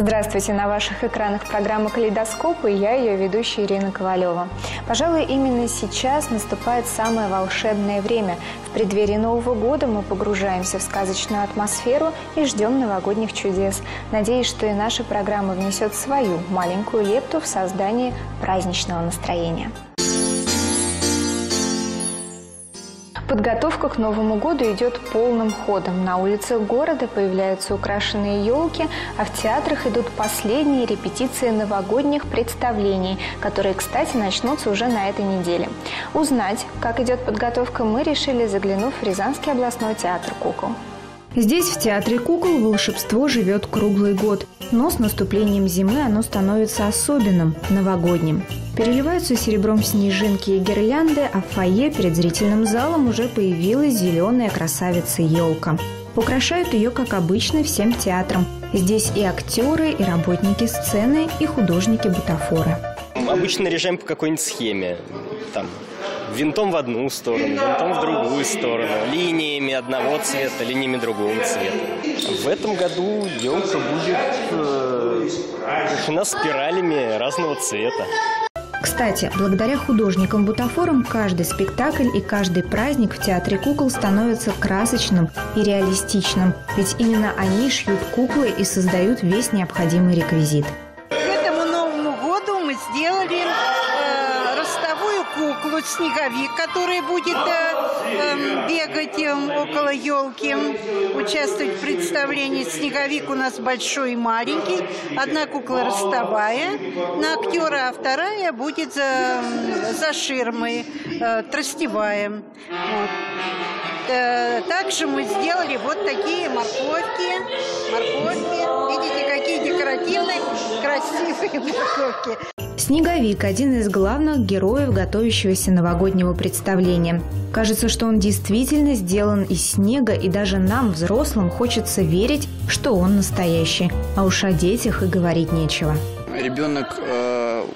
Здравствуйте! На ваших экранах программа «Калейдоскоп» и я, ее ведущая Ирина Ковалева. Пожалуй, именно сейчас наступает самое волшебное время. В преддверии Нового года мы погружаемся в сказочную атмосферу и ждем новогодних чудес. Надеюсь, что и наша программа внесет свою маленькую лепту в создание праздничного настроения. Подготовка к Новому году идет полным ходом. На улицах города появляются украшенные елки, а в театрах идут последние репетиции новогодних представлений, которые, кстати, начнутся уже на этой неделе. Узнать, как идет подготовка, мы решили, заглянув в Рязанский областной театр кукол. Здесь, в Театре кукол, волшебство живет круглый год. Но с наступлением зимы оно становится особенным, новогодним. Переливаются серебром снежинки и гирлянды, а в фойе перед зрительным залом уже появилась зеленая красавица-елка. Украшают ее, как обычно, всем театром. Здесь и актеры, и работники сцены, и художники-бутафоры. Обычно наряжаем по какой-нибудь схеме. Там винтом в одну сторону, винтом в другую сторону, линиями одного цвета, линиями другого цвета. В этом году елка будет э, украшена спиралями разного цвета. Кстати, благодаря художникам-бутафорам каждый спектакль и каждый праздник в Театре кукол становится красочным и реалистичным, ведь именно они шьют куклы и создают весь необходимый реквизит. Куклу снеговик, который будет э, э, бегать э, около елки, участвовать в представлении. Снеговик у нас большой и маленький. Одна кукла ростовая на актера, а вторая будет за, за ширмой, э, тростевая. Вот. Э, также мы сделали вот такие морковки. Морковки. Видите, какие декоративные, красивые морковки. Снеговик – один из главных героев готовящегося новогоднего представления. Кажется, что он действительно сделан из снега, и даже нам, взрослым, хочется верить, что он настоящий. А уж о детях и говорить нечего. Ребенок э,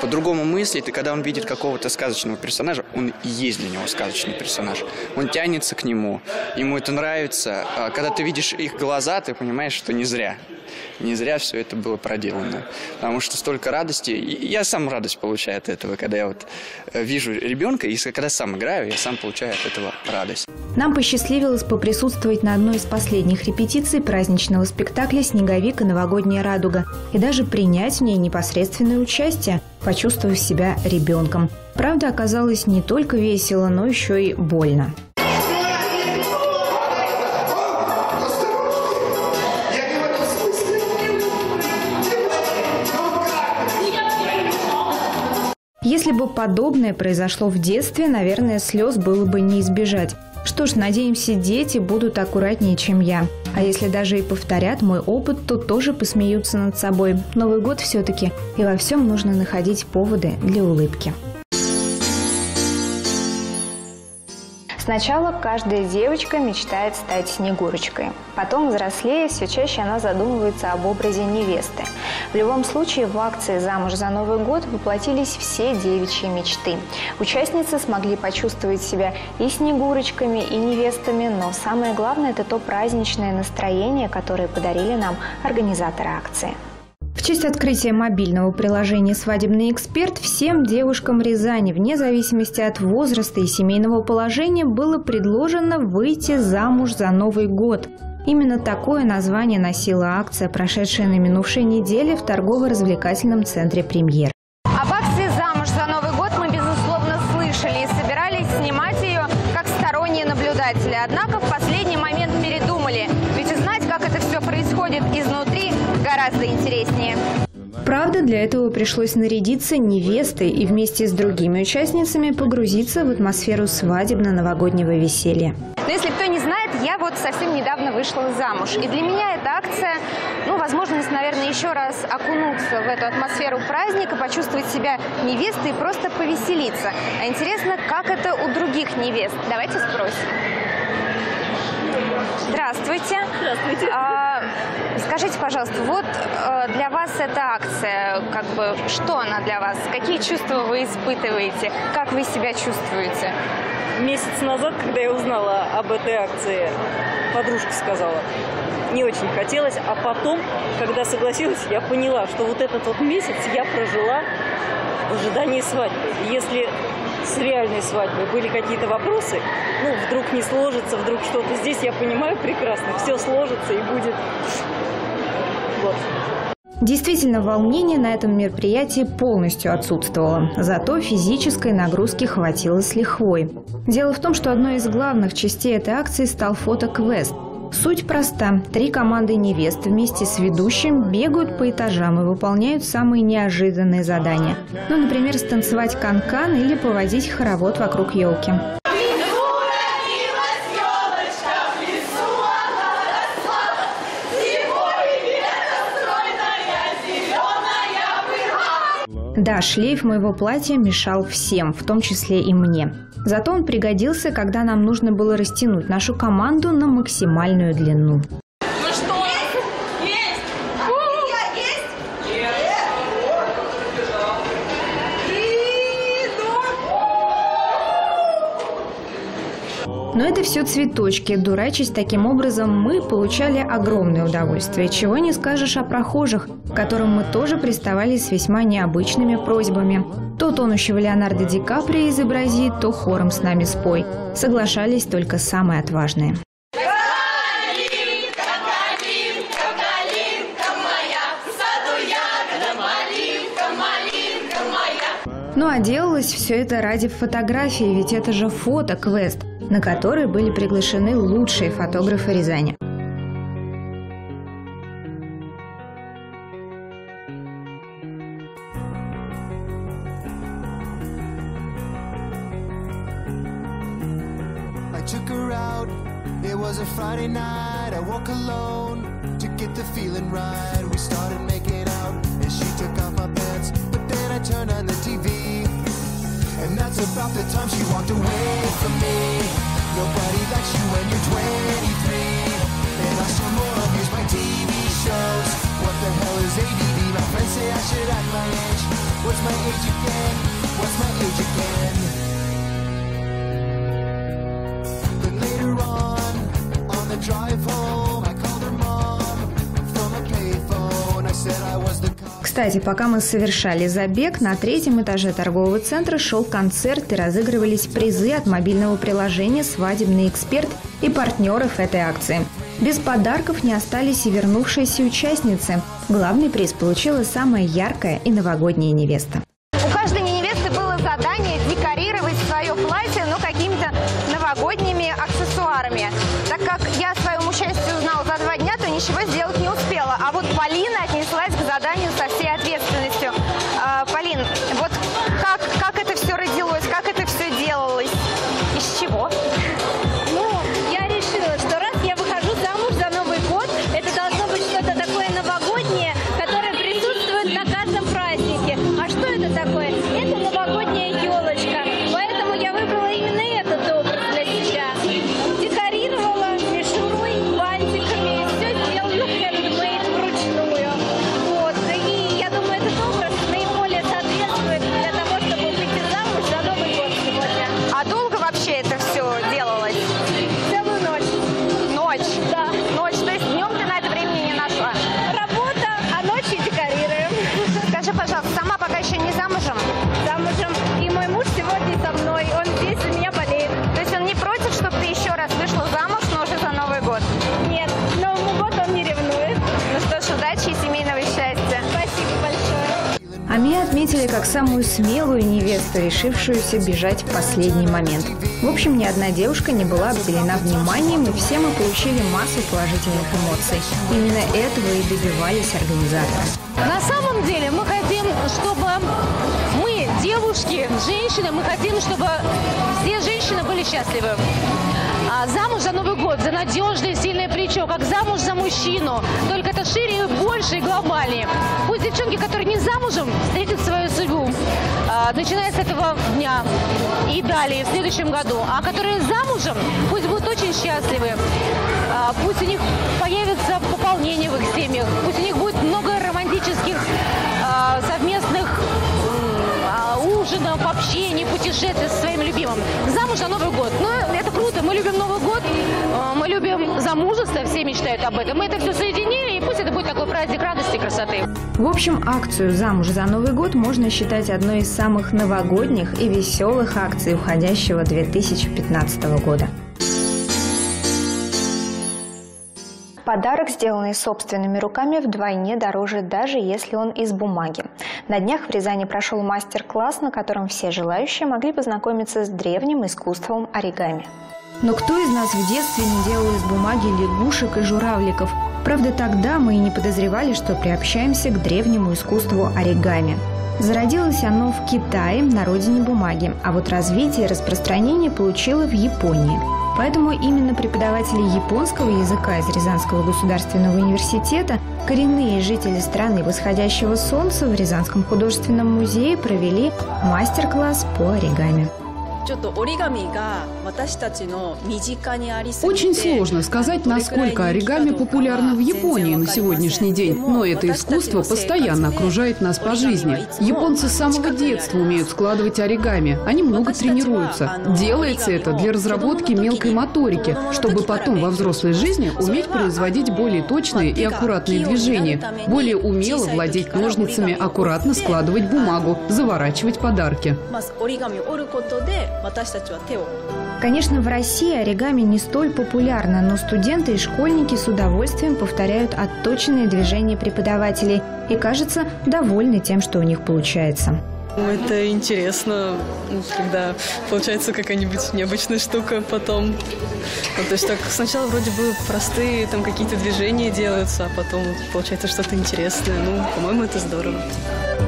по-другому мыслит, и когда он видит какого-то сказочного персонажа, он и есть для него сказочный персонаж. Он тянется к нему, ему это нравится. А когда ты видишь их глаза, ты понимаешь, что не зря не зря все это было проделано. Потому что столько радости, я сам радость получаю от этого, когда я вот э, вижу ребенка, и когда сам играю, я сам получаю от этого радость. Нам посчастливилось поприсутствовать на одной из последних репетиций праздничного спектакля «Снеговик и новогодняя радуга» и даже принять в ней непосредственное участие, почувствовав себя ребенком. Правда, оказалось не только весело, но еще и больно. Если бы подобное произошло в детстве, наверное, слез было бы не избежать. Что ж, надеемся, дети будут аккуратнее, чем я. А если даже и повторят мой опыт, то тоже посмеются над собой. Новый год все-таки, и во всем нужно находить поводы для улыбки. Сначала каждая девочка мечтает стать Снегурочкой. Потом, взрослее, все чаще она задумывается об образе невесты. В любом случае, в акции «Замуж за Новый год» воплотились все девичьи мечты. Участницы смогли почувствовать себя и Снегурочками, и невестами, но самое главное – это то праздничное настроение, которое подарили нам организаторы акции. В честь открытия мобильного приложения «Свадебный эксперт» всем девушкам Рязани, вне зависимости от возраста и семейного положения, было предложено выйти замуж за Новый год. Именно такое название носила акция, прошедшая на минувшей неделе в торгово-развлекательном центре «Премьер». Об акции «Замуж за Новый год» мы, безусловно, слышали и собирались снимать ее как сторонние наблюдатели. Однако в последний момент передумали. Ведь узнать, как это все происходит изнутри, гораздо интереснее. Правда, для этого пришлось нарядиться невестой и вместе с другими участницами погрузиться в атмосферу свадебно-новогоднего веселья. Но если кто не знает, я вот совсем недавно вышла замуж. И для меня эта акция, ну, возможность, наверное, еще раз окунуться в эту атмосферу праздника, почувствовать себя невестой и просто повеселиться. А интересно, как это у других невест? Давайте спросим. Здравствуйте. Здравствуйте. А, Скажите, пожалуйста, вот э, для вас эта акция, как бы, что она для вас? Какие чувства вы испытываете? Как вы себя чувствуете? Месяц назад, когда я узнала об этой акции, подружка сказала, не очень хотелось, а потом, когда согласилась, я поняла, что вот этот вот месяц я прожила в ожидании свадьбы. Если с реальной свадьбой были какие-то вопросы, ну, вдруг не сложится, вдруг что-то здесь, я понимаю прекрасно, все сложится и будет. Вот. Действительно, волнение на этом мероприятии полностью отсутствовало, зато физической нагрузки хватило с лихвой. Дело в том, что одной из главных частей этой акции стал фотоквест. Суть проста. Три команды невест вместе с ведущим бегают по этажам и выполняют самые неожиданные задания. Ну, например, станцевать канкан или поводить хоровод вокруг елки. Да, шлейф моего платья мешал всем, в том числе и мне. Зато он пригодился, когда нам нужно было растянуть нашу команду на максимальную длину. Но это все цветочки. Дурачись таким образом, мы получали огромное удовольствие. Чего не скажешь о прохожих, к которым мы тоже приставали с весьма необычными просьбами. То тонущего Леонардо Ди Каприо изобрази, то хором с нами спой. Соглашались только самые отважные. Ну а делалось все это ради фотографии, ведь это же фото-квест, на который были приглашены лучшие фотографы Рязани. About the time she walked away from me. Nobody likes you when you're 23, and I still more amuse by TV shows. What the hell is ADD? My friends say I should act my age. What's my age again? What's my age again? Кстати, пока мы совершали забег, на третьем этаже торгового центра шел концерт и разыгрывались призы от мобильного приложения «Свадебный эксперт» и партнеров этой акции. Без подарков не остались и вернувшиеся участницы. Главный приз получила самая яркая и новогодняя невеста. Отметили как самую смелую невесту, решившуюся бежать в последний момент. В общем, ни одна девушка не была обделена вниманием, и все мы получили массу положительных эмоций. Именно этого и добивались организаторы. На самом деле мы хотим, чтобы мы, девушки, женщины, мы хотим, чтобы все женщины были счастливы. А замуж за Новый год, за надежное, сильное плечо, как замуж за мужчину. Только это шире, больше и глобальнее. Пусть девчонки, которые не замужем, встретят свою судьбу, а, начиная с этого дня и далее, в следующем году. А которые замужем, пусть будут очень счастливы. А, Пусть у них появится волнения в их семьях. Пусть у них будет много романтических а, совместных ужинов, общений, путешествий со своим любимым. Замуж на Новый год. Ну, это круто. Мы любим Новый мечтают об этом. Мы это все соединили. И пусть это будет такой праздник радости и красоты. В общем, акцию «Замуж за Новый год» можно считать одной из самых новогодних и веселых акций уходящего 2015 года. Подарок, сделанный собственными руками, вдвойне дороже, даже если он из бумаги. На днях в Рязани прошел мастер-класс, на котором все желающие могли познакомиться с древним искусством оригами. Но кто из нас в детстве не делал из бумаги лягушек и журавликов? Правда, тогда мы и не подозревали, что приобщаемся к древнему искусству оригами. Зародилось оно в Китае, на родине бумаги, а вот развитие и распространение получило в Японии. Поэтому именно преподаватели японского языка из Рязанского государственного университета, коренные жители страны восходящего солнца в Рязанском художественном музее провели мастер-класс по оригами. Очень сложно сказать, насколько оригами популярно в Японии на сегодняшний день, но это искусство постоянно окружает нас по жизни. Японцы с самого детства умеют складывать оригами, они много тренируются. Делается это для разработки мелкой моторики, чтобы потом во взрослой жизни уметь производить более точные и аккуратные движения, более умело владеть ножницами, аккуратно складывать бумагу, заворачивать подарки. Конечно, в России оригами не столь популярно, но студенты и школьники с удовольствием повторяют отточенные движения преподавателей и, кажется, довольны тем, что у них получается. Ну, Это интересно, ну, когда получается какая-нибудь необычная штука потом. Ну, то есть так сначала вроде бы простые там какие-то движения делаются, а потом получается что-то интересное. Ну, по-моему, это здорово.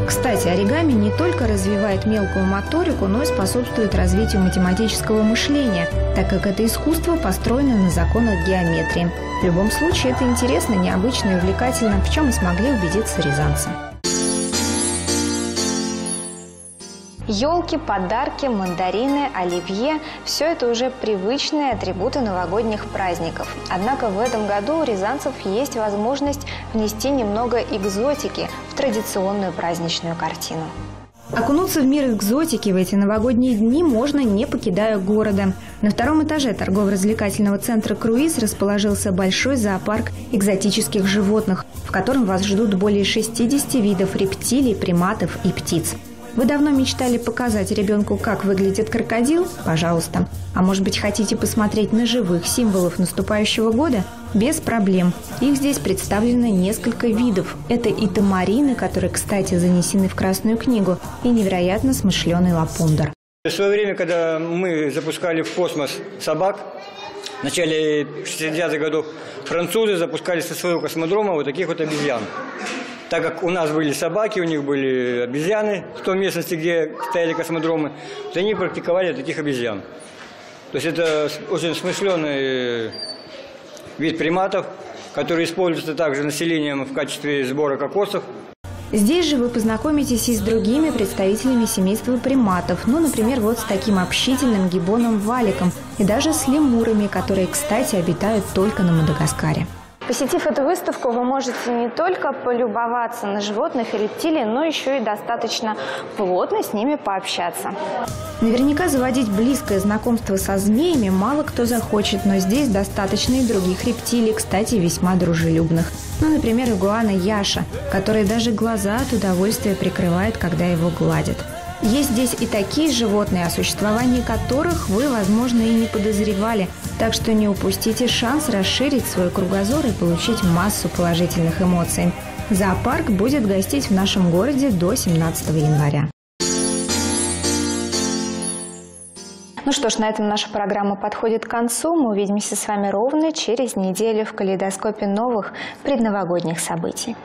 Кстати, оригами не только развивает мелкую моторику, но и способствует развитию математического мышления, так как это искусство построено на законах геометрии. В любом случае, это интересно, необычно и увлекательно, в чем и смогли убедиться рязанцы. Елки, подарки, мандарины, оливье – все это уже привычные атрибуты новогодних праздников. Однако в этом году у рязанцев есть возможность внести немного экзотики в традиционную праздничную картину. Окунуться в мир экзотики в эти новогодние дни можно, не покидая города. На втором этаже торгово-развлекательного центра «Круиз» расположился большой зоопарк экзотических животных, в котором вас ждут более 60 видов рептилий, приматов и птиц. Вы давно мечтали показать ребенку, как выглядит крокодил? Пожалуйста. А может быть, хотите посмотреть на живых символов наступающего года? Без проблем. Их здесь представлено несколько видов. Это и тамарины, которые, кстати, занесены в Красную книгу, и невероятно смышленый лапундер. В свое время, когда мы запускали в космос собак, в начале 60-х годов французы запускали со своего космодрома вот таких вот обезьян. Так как у нас были собаки, у них были обезьяны в той местности, где стояли космодромы, то они практиковали таких обезьян. То есть это очень смышленый вид приматов, который используется также населением в качестве сбора кокосов. Здесь же вы познакомитесь и с другими представителями семейства приматов. Ну, например, вот с таким общительным гибоном Валиком и даже с лемурами, которые, кстати, обитают только на Мадагаскаре. Посетив эту выставку, вы можете не только полюбоваться на животных и рептилий, но еще и достаточно плотно с ними пообщаться. Наверняка заводить близкое знакомство со змеями мало кто захочет, но здесь достаточно и других рептилий, кстати, весьма дружелюбных. Ну, например, игуана Яша, который даже глаза от удовольствия прикрывает, когда его гладят. Есть здесь и такие животные, о существовании которых вы, возможно, и не подозревали. Так что не упустите шанс расширить свой кругозор и получить массу положительных эмоций. Зоопарк будет гостить в нашем городе до 17 января. Ну что ж, на этом наша программа подходит к концу. Мы увидимся с вами ровно через неделю в калейдоскопе новых предновогодних событий.